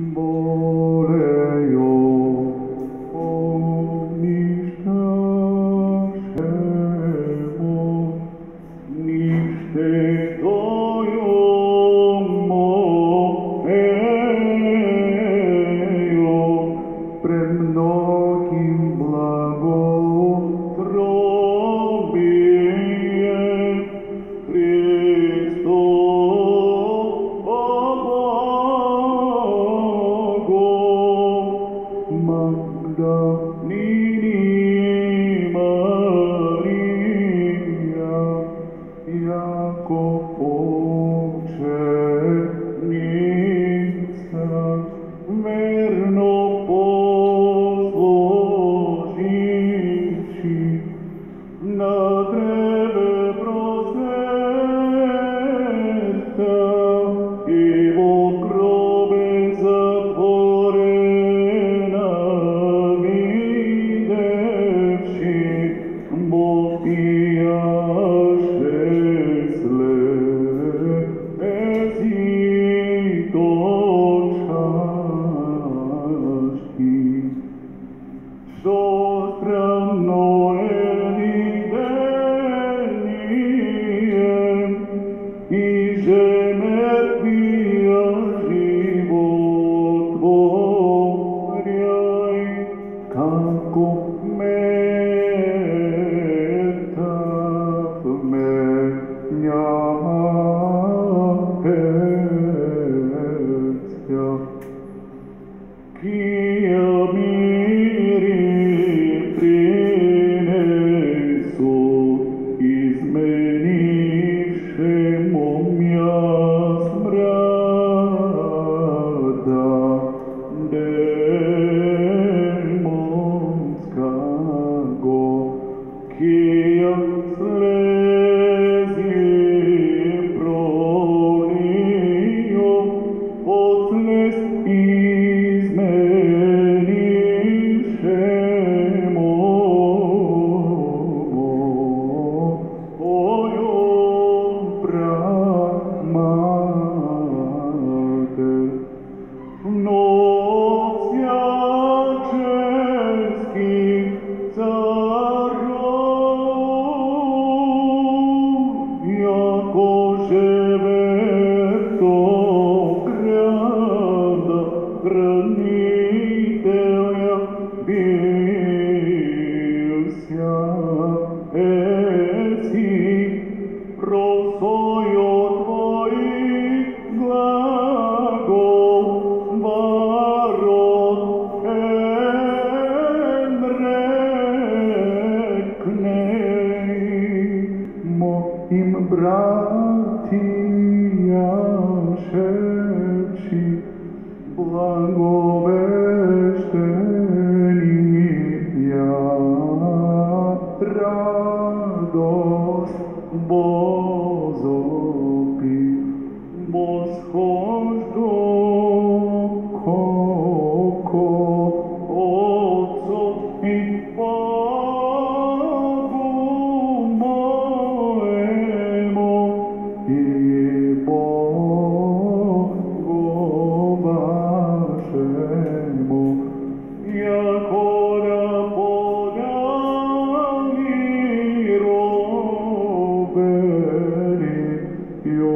Bo mer no Heal im brati jašeći, blagovešteni ja radost Bozo. iyo